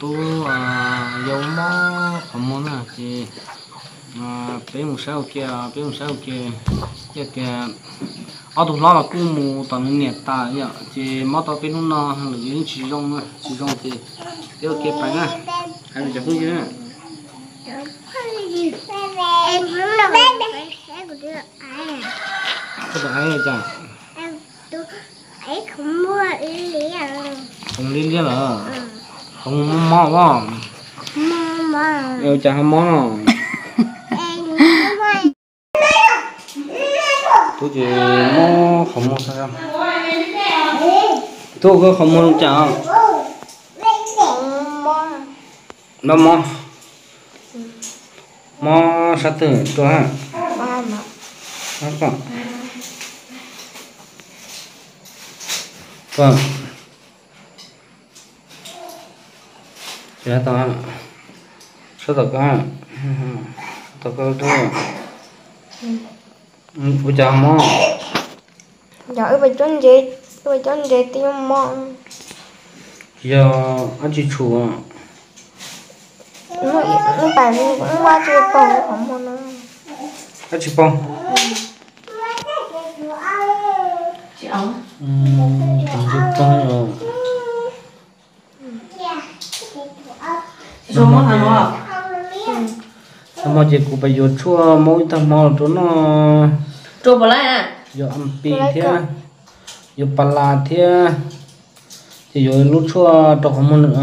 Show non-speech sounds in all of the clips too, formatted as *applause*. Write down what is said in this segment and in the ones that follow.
tu à dầu mò không muốn à chị à bé một sao kia bé một sao kia? Kia kia ở tụ lo là cũng mù tận nhiệt ta vậy chị mất tao bên nó là những chỉ trong chỉ trong thì tiêu kia bánh à. Hay là chắc không chứ. Em không được em của đứa ai phải ai chẳng em tôi ấy không mua ý lý à. Không liên liên là không mò quá yêu chẳng không mò nào tôi chỉ mò không mò sao tôi có không mò mua nó mò mò sát tử tôi ha. Ba mà nó còn vâng dạ tao sao tao có tao có đó ừ bây giờ mò giờ bây giờ gì? Bây giờ gì? Tìm mua giờ anh chỉ chủ à nó nó bài nó cũng qua chơi bóng không mua nó anh chỉ bông chị ống ừ bông số một hàng ngọ Sao mà chỉ cụ bây giờ chua mỗi tầm mò cho nó trộn vào lại à? Giờ ăn pi thế giờ pala thế thì giờ lúc chua cho họ muốn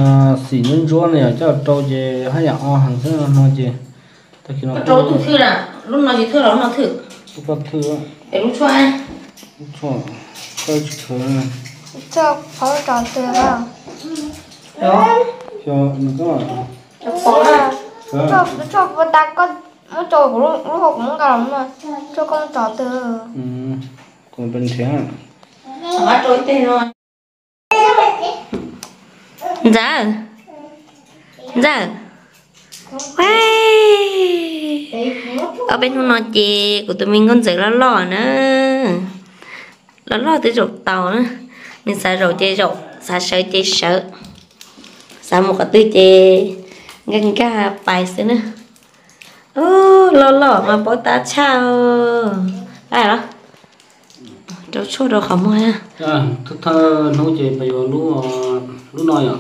xỉ những chỗ này cho cho gì hay là o hàng thế nó nó trộn thử thử nè lúc nào chị thử là lúc nào thử. Lúc có thứ để lúc cho anh lúc chua coi thứ này cho pháo trò từ vào đó. Cho nó có cho có là Vâng. cho cho vào ta con nó cho của lúc lúc học cũng cả lắm mà cho con trò từ. Ừ. Còn bình thường hóa trôi tên rồi dạ. Dạ. Ở bên hôm nọ chị của tụi mình con giữ lá lò nữa. Lá lò tới rột tàu nữa. Mình xả rột chơi rột xả sợ chơi sợ xả một cái tư chơi cả bài xứ nữa. Ô lò lò mà bố ta chào. Đây đó? Đâu chỗ đâu không mua ha. À thức thơ nó chỉ bây giờ lúc lúc nói à?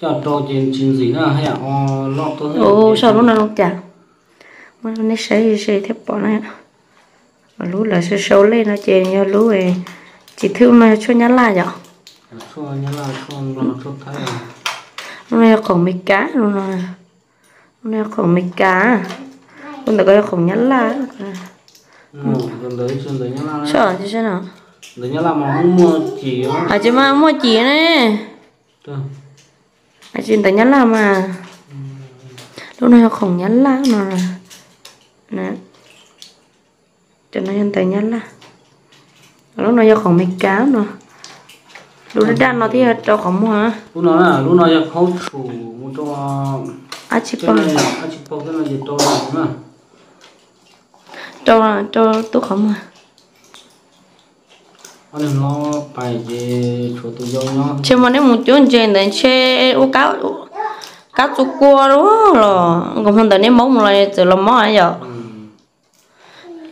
Cho cho chuyện chuyện gì nữa hay là o lo tôi ồ sao lúc nào lúc chả? Mà nó sẽ sẽ thép bỏ này mà lúc là sẽ sâu lên nó chỉ như lúc ấy. Chỉ thứ mà cho nhá lại vậy cho nhớ là cho nó cho thay lúc này còn mấy cá luôn rồi. Lúc này còn mấy cá. Lúc này có còn nhớ là sợ chứ sao nào? Đấy là mà không mua chỉ à chứ mà mua chỉ này à chứ tới nhá lại mà. Lúc này còn nhá lại mà. Nè. Cho nó nhân tới nhá lại lúc này còn mấy cá nữa lúc đó đan nó thì cho không mua hả? Lúc đó là lúc đó là không chủ một cho à này à chỉ có cái này gì cho mà cho cho tôi không mua. Anh nó bài gì chỗ tụi dâu nó chứ mà nếu một chút chuyện đến chơi u cá cá chú cua đó rồi còn không tới nếu mốc một lần từ làm món ấy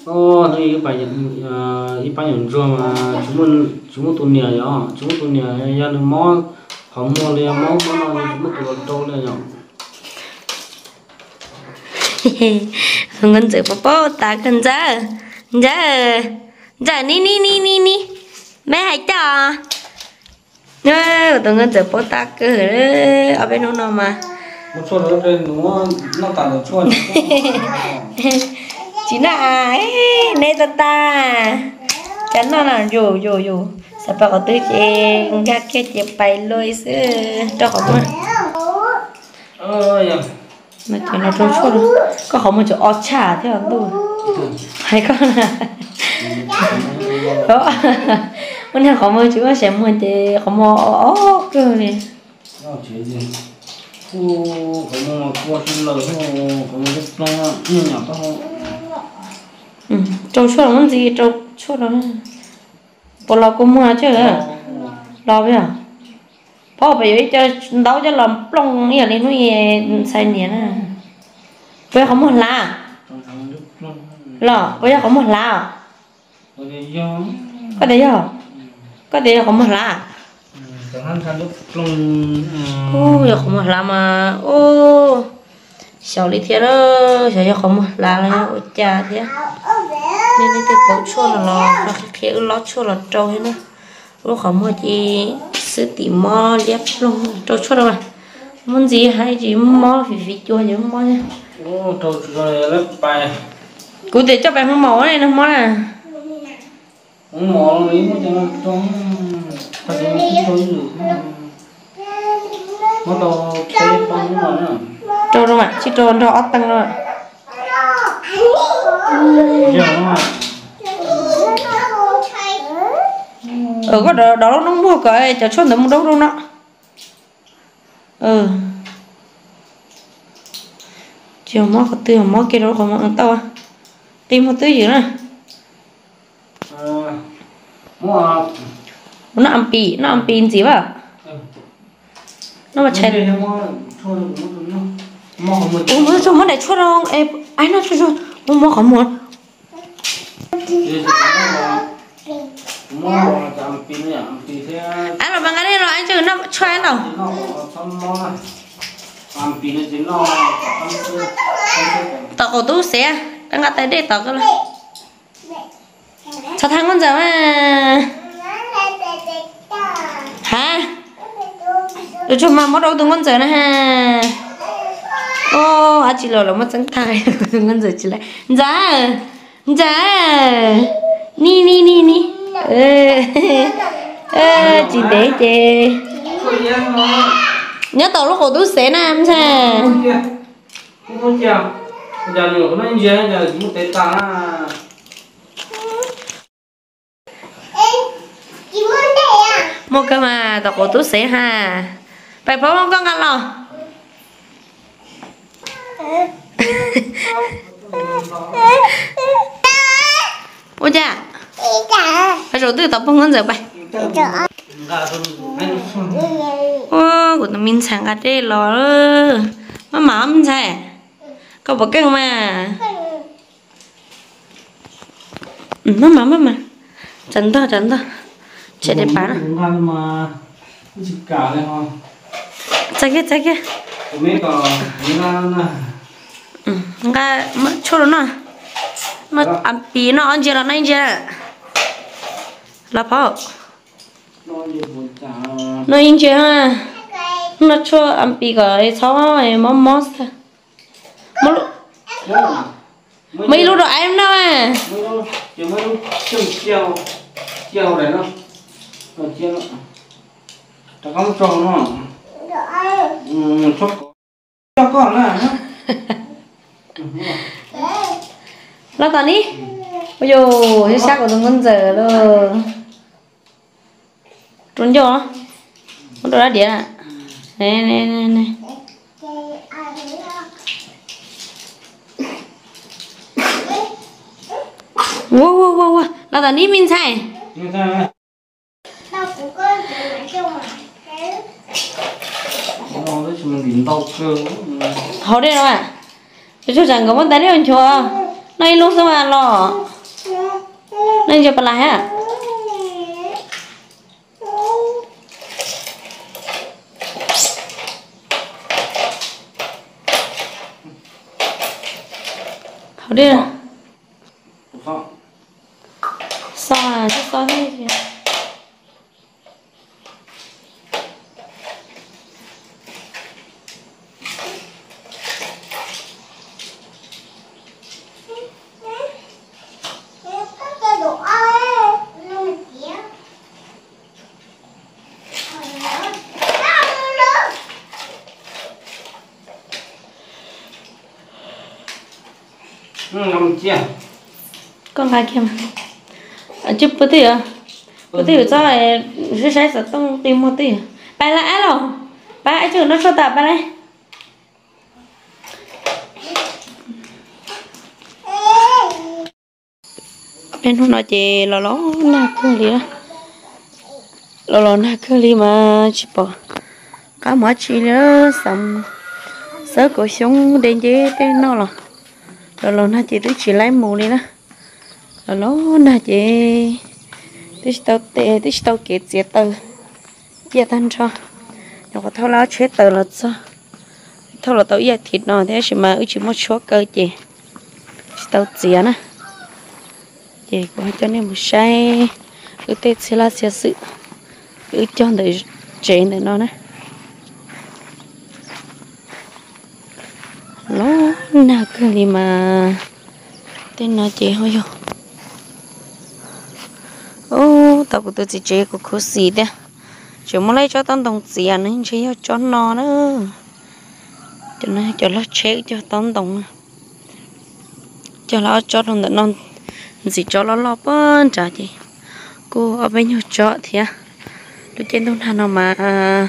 giờ Ô, thì cái bài nhận ờ, cái bài nhận rồi mà chúng mình chúng mình tuần này nhở chúng mình tuần này ra được món không mua liền món món nào chúng mình tuần đâu liền nhở? Không cần chữ bố ta cần giờ giờ giờ ni ni ni ni ni mẹ hãy cho. Nè tôi cần chữ bố ta cứ ở bên nó nào mà. Một số đó trên nó nó tạo được chuột chị là ấy nè ta ta chắn nó là dù dù dù sao bà có tư chị gác kia chị bay lôi xứ cho không mà ơi à mà chị nó trôi trôi có không mà chỗ ọt chả thế hả tôi hay con à đó bữa nay không mà chú có xem mà chị không mà ó cơ này nó chỉ gì cô có một cô xin lời không có một cái nó như nhỏ to trâu chua làm gì? Trâu chua là, bỏ lò cũng mua chưa chứ lò bây giờ bỏ bây giờ cho đấu cho làm plong như này nuôi sai nhỉ nè bây giờ không muốn la, lò bây ừ, giờ không muốn la, có đấy không có đấy không muốn la, chẳng hạn lúc plong ừ. ô giờ không muốn la mà. Ô. 小丽贴了，小小红拿了我家贴，那那贴包错了咯，那贴个老错了招去呢，我好么的是的么贴弄招错了嘛，muốn gì hay chỉ mò phì phì chua chứ mò nhá. Ô, trâu chua này lớp bài. Cụ cho bài không mò này nó mò à. Không mò nó lấy mà cho nó trông, thật là trông rồi. Nó đâu thấy bóng nó nữa trâu đâu mà? Chỉ trâu nó ót tăng rồi ừ có đó đó nó mua cái cho chốt nó mua đâu đâu nó. Ừ. Chiều mó có tiêu mó kia đâu có mó tao à. Tìm một tiêu gì nữa. Ờ mua nó ăn pì nó ăn pin gì vậy? Nó mà chạy mua nó cho mó để chốt đâu em ai nó chạm pin này chạm pin thế anh là bằng cái rồi anh chứ nó cho anh đâu. Tao có tú xe đang ngắt tay để tao cái này. Sao thằng con giờ mà hả? Được cho mà mất đâu từng con giờ nữa ha ô à chị lò lò mất sáng thai. *laughs* Ngân con giờ chị lại. Dạ dạ. Ni ni ni ni. Ơ ơ chị để chị nhớ tàu lúc hồ tú sẽ nam sao không chào giờ nữa nó như vậy giờ chỉ một tế tàng à một cái mà tàu cổ tú sẽ ha. Phải phó con con ăn lo ô cha. Bây giờ từ tập vâng bông ngân giờ bài. Ô, của tụi mình sáng cả đây lò mà mà mình sai có bảo cái mà. Ừ mà mà mà mà chân to chân to. Chạy đi bán à cũng ăn mà chạy kia chạy kia nga mà cho nó nó ăn pí nó ăn gì là nó gì là phao nó in gì ha. Nó cho ăn pí cái sao ấy mắm mắm sao mấy mấy lúc đó em đâu à? Mấy lúc chỉ mấy lúc chừng chiều chiều đấy nó. Còn chiều nó. Ta không trồng nó. Ừ cho cho con là nó là tao đi. Bây giờ cái xác của thằng con giờ luôn trốn vô. Con đồ đã điện à nè nè nè nè. Wow wow wow wow là tao đi mình sai. Mình cơ hậu đây đâu à chú chú chẳng có vấn đề đấy chưa nay lúc sao mà lọ? Này cho lại hả? Hậu đi. Rồi sao sao à chứ sao thế chứ ừ nằm chia con gái kia mà. À, chụp bữa tiệc bữa tiệc cho ấy sẽ sẽ sẽ tông tìm một tiệc bài lại rồi bài lại chứ nó cho tập bài này bên hôm nói chị là nó là thương gì đó lo lo na cứ đi mà chỉ bỏ. Cá mỏ chỉ nữa xong sớ cổ xuống đến chế tên nó là lo lo na chị tôi chỉ lấy mù đi nè lo lo na chị tôi tao tê tôi tao kẹt chết tờ chia tan cho. Nó có thâu lá chết tờ là sao? Thâu là tao ít thịt nó thế mà ư chỉ một số cơ chị. Tao chia nè chị có cho nên một say. Ư tết sẽ là sẽ sự. Ư cho đời chế để nó nè nó na cái gì mà tên nó chị thôi rồi. Ô, tao cũng tự chỉ chế của cô xì đấy. Chỉ muốn lấy cho tao đồng tiền nên chỉ cho nó nữa cho nó cho nó chế cho tao đồng. Cho nó, cho đồng tận non gì cho nó lo bận trả chị cô ở bên nhau cho thì à tôi trên thôn hà nào mà à,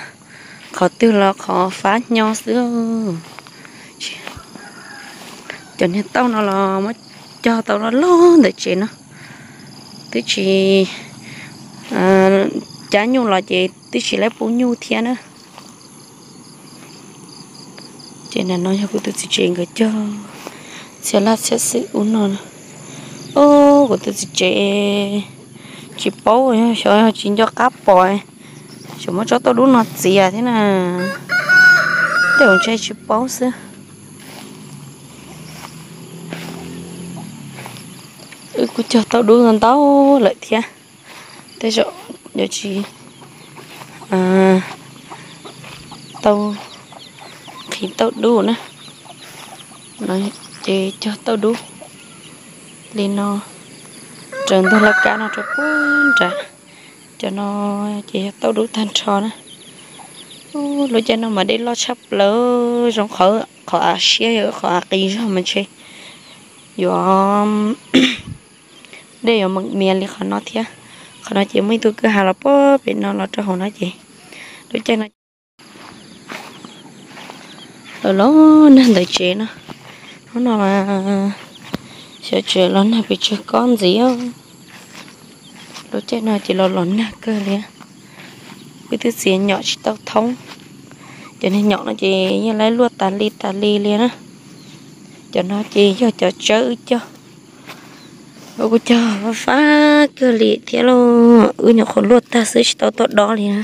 khó tiêu lo khó phá nhau xưa cho nên tao nó là mới cho tao nó lo để chị nó. Tức chị à, chả nhung là chị tức chị lấy bố nhu thiên nữa. Chị này nói cho cô tôi chị người cho. Sẽ là sẽ sẽ uống nó ô cô tôi chị chị bố rồi sợ chị cho cáp bòi chúng mới cho tao đúng nó gì à thế nào. Để chơi chị bố xưa ừ cô cho tao đu hơn tao lợi thế thế chỗ giờ chỉ à tao khi tao đu nữa nói chị cho tao đu. Lên nó trường tao là cá nó cho quân trả cho nó chị tao đu thanh trò nữa lúc cho nó mà đi lo sắp lỡ trong khỏi khỏi à xe khỏi à kỳ rồi mình chơi. Rồi đây ở mực miền thì khó nó thiệt. Khó nó chỉ mấy tôi cứ hà là bó bên nó là cho hồ nó chị đối chơi nó ở lỗ nên để chị nó. Nó nào mà sợ chuyện lớn này bị chơi con gì không đối chơi nó chỉ lo lón nè cơ liền cái thứ gì nhỏ chỉ tao thông. Cho nên nhỏ nó chỉ như lấy luôn tà li tà li liền á. Cho nó chỉ cho cho chơi cho ô cho phá cơ lì thế luôn ư ừ, nhỏ con luật ta sẽ tao tốt đó liền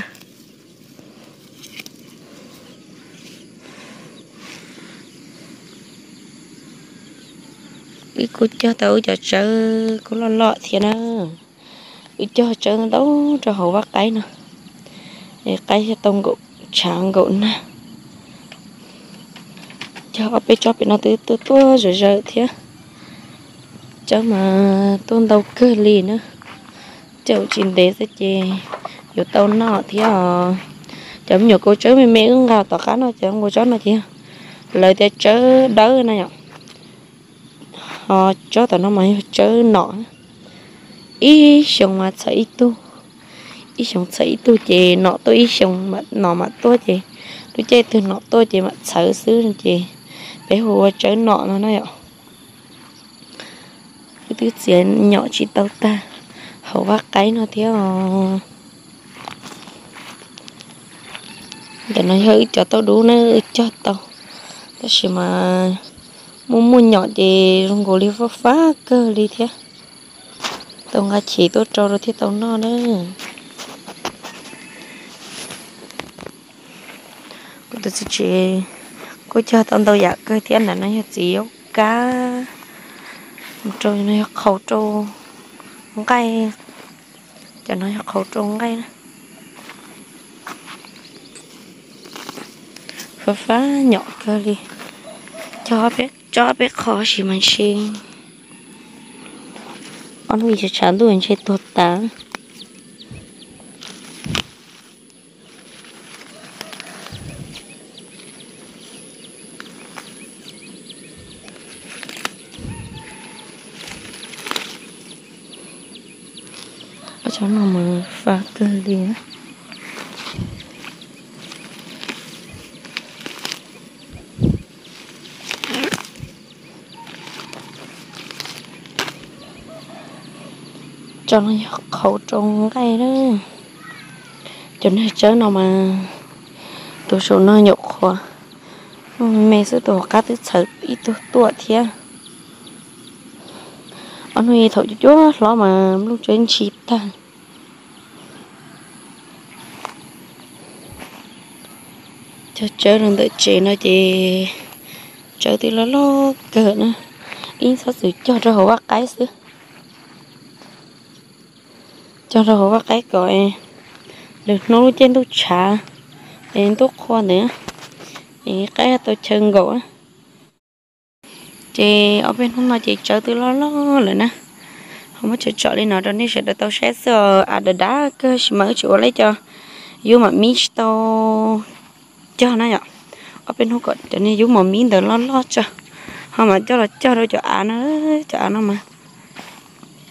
ý cô cho tao, cho chơi cô lo lọ thế nè. Ư cho chơi đấu cho hậu bắt cái nè. Để cái cho tông gỗ chẳng gỗ nè. Cho ở cho bên nó từ từ tua rồi rồi thế cho mà tôn đầu cơ lì nữa. Chậu chín đế sẽ chê. Dù tàu nọ thì họ chấm nhiều cô chớ mẹ mẹ cũng gào tỏ cá nó chấm cô chó nó chị lời thì chớ đỡ này nhở. Ờ, họ cho tao nó mày chớ nọ. Ý xong mà thấy tu. Ý xong thấy tu chị nọ tôi ý xong mà, nọ mà tôi chị tôi chơi từ nọ tôi chị mà sợ xứ chị bé hồ chớ nọ nó nói ạ cái thứ gì nhỏ chỉ tao ta. Hầu bác cái nó theo để nó hơi cho tao đủ nó cho tao. Đó chỉ mà muốn mua nhỏ thì không có li phá phá cơ đi thế. Tao ngã chỉ tôi cho rồi thì tao nó nữa tôi sẽ chỉ cô cho tao tao dạ cơ thế là nó chỉ yếu cá trôi nó khẩu trâu cây cho nó khẩu trâu cây phá phá, nhỏ cơ đi. Cho biết cho biết khó gì mà xin con vì sẽ chán đuổi chơi tuột tá ở chỗ nào mà phá cơ liền cho nó khẩu trùng cây đó. Cho nên chớ nào mà tôi số nó nhục khoa mẹ sẽ tổ cá thứ sợ ít tổ tổ thiệt anh huy thổi chút chút lo mà lúc trên chít ta. Cho chớ lần tự chế nó chị chớ thì nó lo cỡ nữa in sao sự cho ra hồ cái xứ cho rồi có cái gọi được nấu trên tôi trà đến tôi kho nữa. Thì cái tôi chân gỗ chị, ở bên hôm nay chị chơi từ lo lo rồi nè. Không có chơi chờ đi nào cho nên sẽ được tao sẽ giờ à được đá cơ mở chỗ lấy cho. Dù mà mi to cho nó nhở. Ở bên hôm còn, cho nên dù mà mi được lo lo cho. Không mà cho là cho đâu, cho à nó, cho à nó mà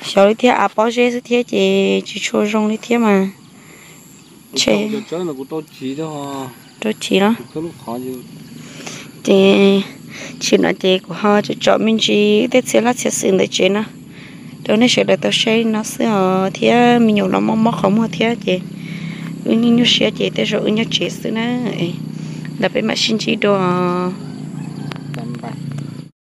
sau đi à cho đi của mình là xin đâu nên sẽ được tao xây nó sẽ ở thì mình nhiều lắm mong mong không có thì chị ứng như xe chị để rồi ứng như chị xứ nữa là bên mà xin chị đồ